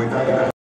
Cuéntame.